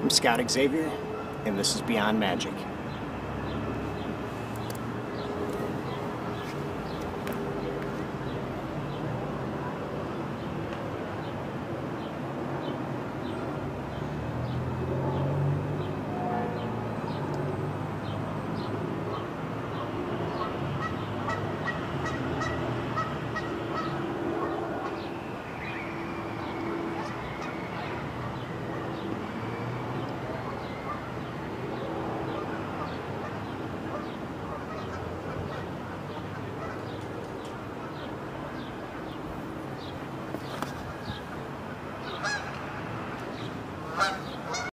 I'm Scott Xavier, and this is Beyond Magic.